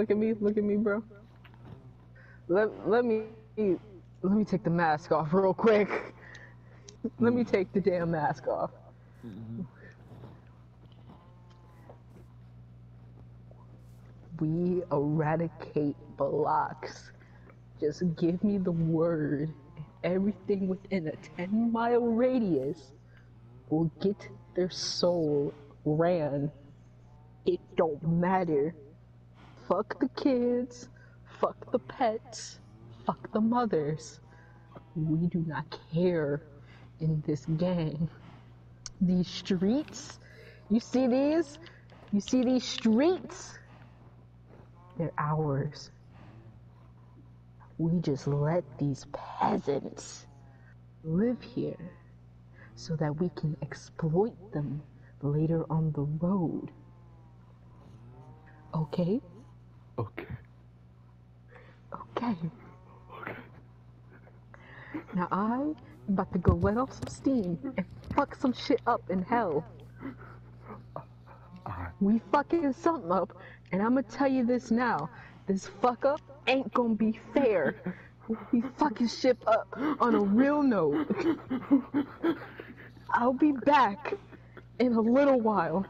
Look at me. Look at me, bro. Let let me let me take the mask off real quick. Let me take the damn mask off. We eradicate blocks. Just give me the word. Everything within a 10 mile radius will get their soul ran. It don't matter. Fuck the kids. Fuck the pets. Fuck the mothers. We do not care in this gang. These streets, you see these? You see these streets? They're ours. We just let these peasants live here so that we can exploit them later on the road. Okay? Okay. Okay. Okay. Now I'm about to go let off some steam and fuck some shit up in hell. Alright. We fucking something up, and I'm gonna tell you this now. This fuck up ain't gonna be fair. We fucking ship up on a real note. I'll be back in a little while.